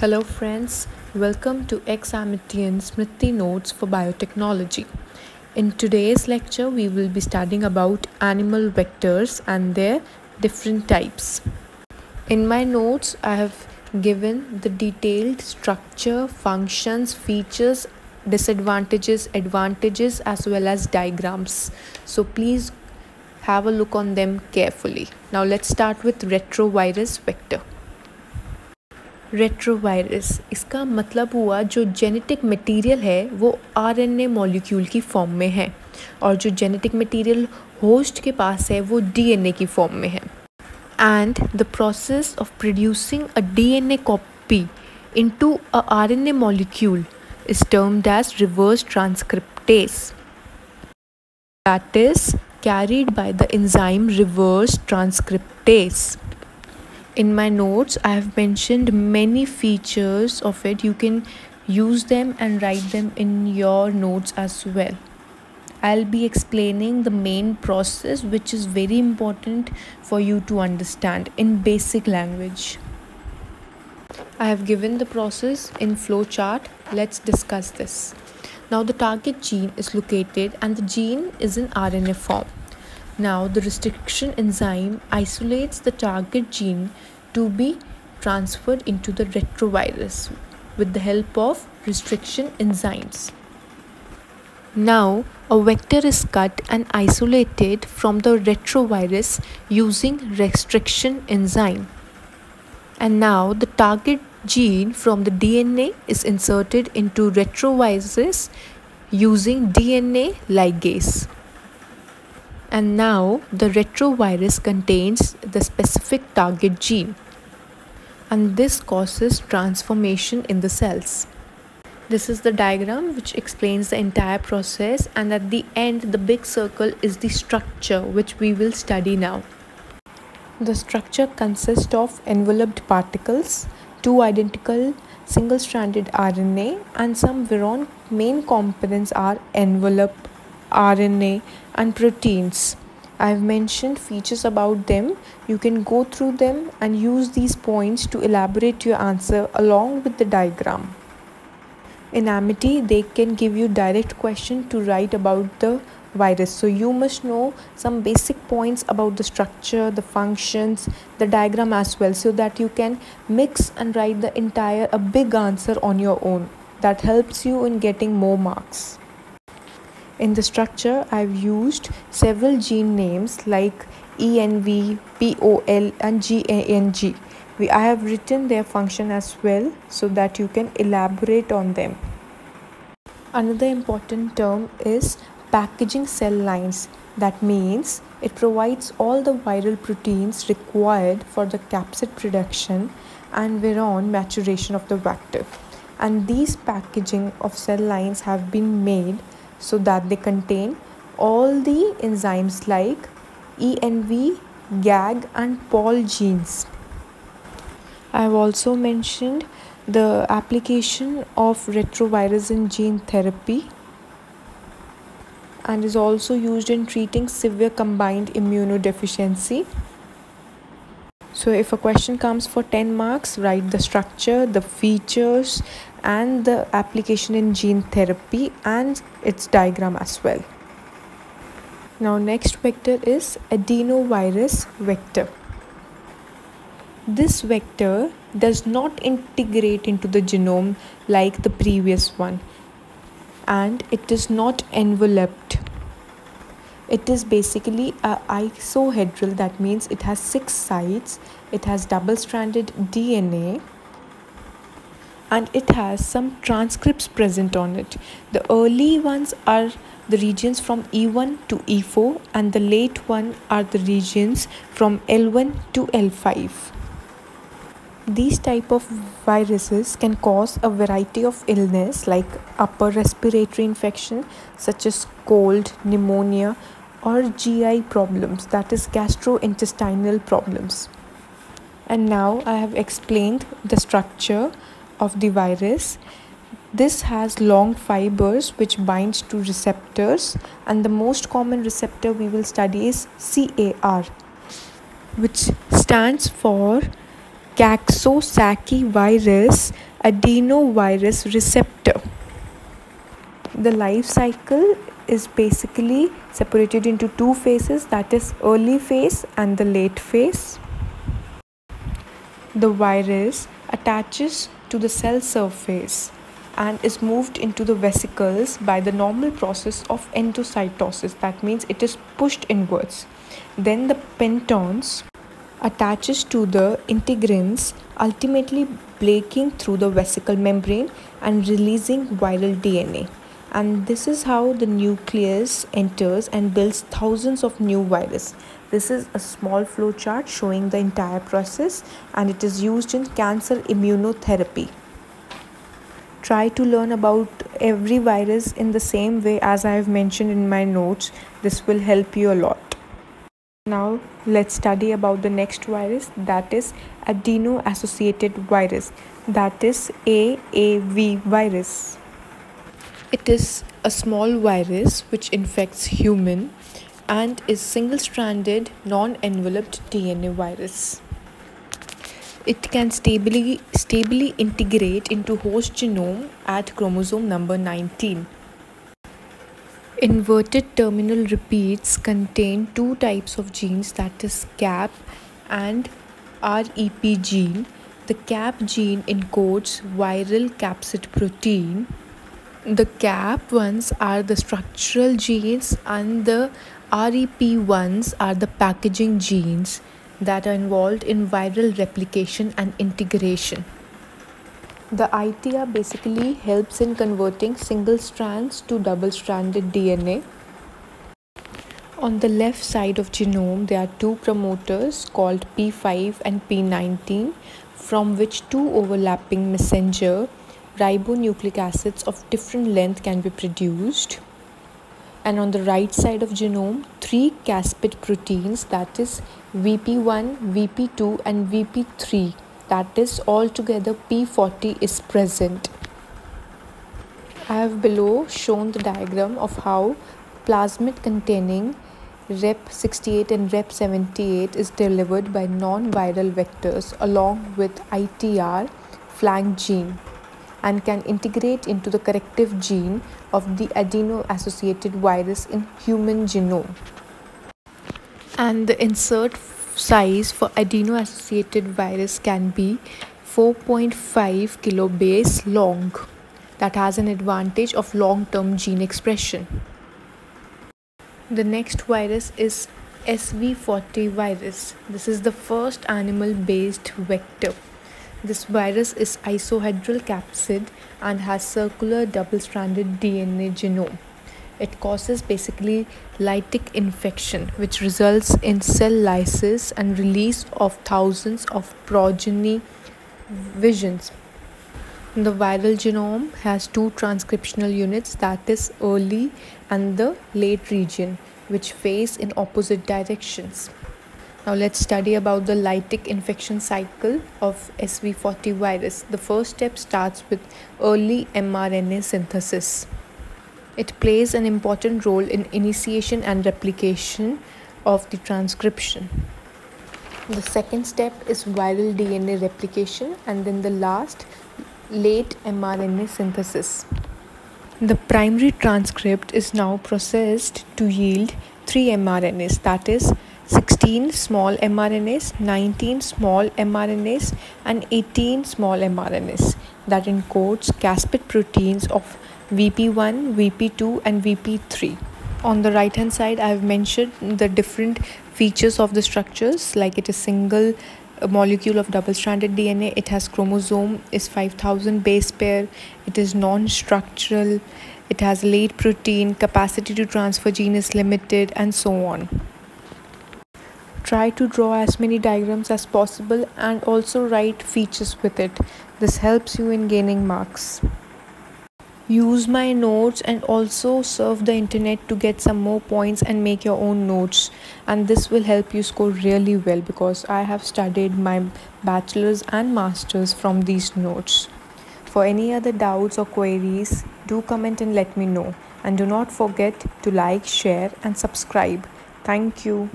Hello, friends. Welcome to Examitian Smriti Notes for Biotechnology. In today's lecture, we will be studying about animal vectors and their different types. In my notes, I have given the detailed structure, functions, features, disadvantages, advantages, as well as diagrams. So please have a look on them carefully. Now let's start with retrovirus vector. Retrovirus इसका मतलब हुआ जो genetic material है, वो RNA molecule की form में है और जो जेनेटिक मटेरियल होस्ट के पास है, वो डीएनए की फॉर्म में है. And the process of producing a DNA copy into a RNA molecule is termed as reverse transcriptase. That is carried by the enzyme reverse transcriptase. In my notes i have mentioned many features of it you can use them and write them in your notes as well i'll be explaining the main process which is very important for you to understand in basic language I have given the process in flowchart. Let's discuss this. Now the target gene is located and the gene is in RNA form. Now the restriction enzyme isolates the target gene to be transferred into the retrovirus with the help of restriction enzymes. Now a vector is cut and isolated from the retrovirus using restriction enzyme and now the target gene from the DNA is inserted into retrovirus using DNA ligase. And now the retrovirus contains the specific target gene and this causes transformation in the cells. This is the diagram which explains the entire process and at the end the big circle is the structure which we will study now. The structure consists of enveloped particles, two identical single-stranded RNA and some viron main components are envelope, RNA and proteins. I have mentioned features about them. You can go through them and use these points to elaborate your answer along with the diagram. In Amity, they can give you direct question to write about the virus so you must know some basic points about the structure the functions the diagram as well so that you can mix and write the entire a big answer on your own that helps you in getting more marks in the structure i've used several gene names like env pol and gang we, i have written their function as well so that you can elaborate on them another important term is packaging cell lines. That means it provides all the viral proteins required for the capsid production and viron maturation of the vector. And these packaging of cell lines have been made so that they contain all the enzymes like ENV, GAG and POL genes. I have also mentioned the application of retrovirus in gene therapy and is also used in treating severe combined immunodeficiency. So if a question comes for 10 marks, write the structure, the features and the application in gene therapy and its diagram as well. Now next vector is adenovirus vector. This vector does not integrate into the genome like the previous one and it is not enveloped it is basically a isohedral. That means it has six sides. It has double stranded dna and it has some transcripts present on it. The early ones are the regions from E1 to E4 and the late one are the regions from L1 to L5 these type of viruses can cause a variety of illness like upper respiratory infection such as cold pneumonia or gi problems that is gastrointestinal problems and now i have explained the structure of the virus this has long fibers which binds to receptors and the most common receptor we will study is car which stands for Coxsackie virus adenovirus receptor. The life cycle is basically separated into two phases that is early phase and the late phase. The virus attaches to the cell surface and is moved into the vesicles by the normal process of endocytosis that means it is pushed inwards then the pentons attaches to the integrins ultimately breaking through the vesicle membrane and releasing viral dna and this is how the nucleus enters and builds thousands of new virus this is a small flow chart showing the entire process and it is used in cancer immunotherapy try to learn about every virus in the same way as I have mentioned in my notes. This will help you a lot. Now let's study about the next virus that is adeno associated virus that is AAV virus. It is a small virus which infects human and is single stranded non-enveloped DNA virus it can stably, stably integrate into host genome at chromosome number 19. Inverted terminal repeats contain two types of genes that is CAP and REP gene. The CAP gene encodes viral capsid protein. The CAP ones are the structural genes and the REP ones are the packaging genes that are involved in viral replication and integration. The ITR basically helps in converting single strands to double stranded DNA. On the left side of genome, there are two promoters called P5 and P19 from which two overlapping messenger ribonucleic acids of different length can be produced. And on the right side of genome three caspid proteins that is vp1 vp2 and vp3 that is altogether p40 is present. I have below shown the diagram of how plasmid containing rep68 and rep78 is delivered by non-viral vectors along with itr flank gene and can integrate into the corrective gene of the adeno associated virus in human genome. And the insert size for adeno associated virus can be 4.5 kilobase long that has an advantage of long term gene expression. The next virus is SV40 virus. This is the first animal based vector. This virus is isohedral capsid and has circular double-stranded DNA genome. It causes basically lytic infection which results in cell lysis and release of thousands of progeny visions. The viral genome has two transcriptional units that is early and the late region which face in opposite directions. Now let's study about the lytic infection cycle of SV40 virus. The first step starts with early mRNA synthesis. It plays an important role in initiation and replication of the transcription. The second step is viral DNA replication and then the last late mRNA synthesis. The primary transcript is now processed to yield 3 mRNAs that is 16 small mRNAs, 19 small mRNAs, and 18 small mRNAs that encodes caspid proteins of VP1, VP2, and VP3. On the right hand side, I have mentioned the different features of the structures like it is single molecule of double stranded DNA, it has chromosome is 5000 base pair, it is non structural, it has late protein, capacity to transfer gene is limited, and so on. Try to draw as many diagrams as possible and also write features with it. This helps you in gaining marks. Use my notes and also surf the internet to get some more points and make your own notes. And this will help you score really well because I have studied my bachelor's and master's from these notes. For any other doubts or queries, do comment and let me know. And do not forget to like, share, and subscribe. Thank you.